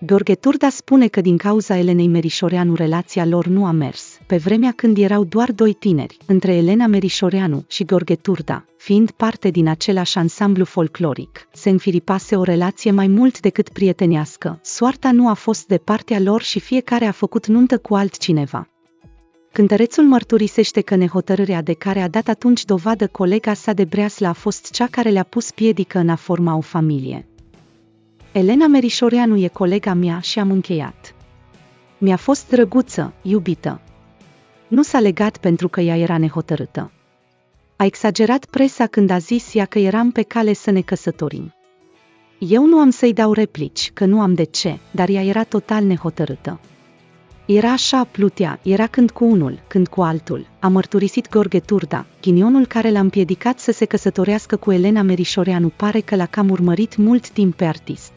Gheorghe Turda spune că din cauza Elenei Merișoreanu relația lor nu a mers, pe vremea când erau doar doi tineri, între Elena Merișoreanu și Gheorghe Turda, fiind parte din același ansamblu folcloric, se înfiripase o relație mai mult decât prietenească, soarta nu a fost de partea lor și fiecare a făcut nuntă cu altcineva. Cântărețul mărturisește că nehotărârea de care a dat atunci dovadă colega sa de breaslă a fost cea care le-a pus piedică în a forma o familie. Elena Merișoreanu e colega mea și am încheiat. Mi-a fost drăguță, iubită. Nu s-a legat pentru că ea era nehotărâtă. A exagerat presa când a zis ea că eram pe cale să ne căsătorim. Eu nu am să-i dau replici, că nu am de ce, dar ea era total nehotărâtă. Era așa, plutea, era când cu unul, când cu altul, a mărturisit Gorghe Turda, ghinionul care l-a împiedicat să se căsătorească cu Elena Merișoreanu pare că l-a cam urmărit mult timp pe artist.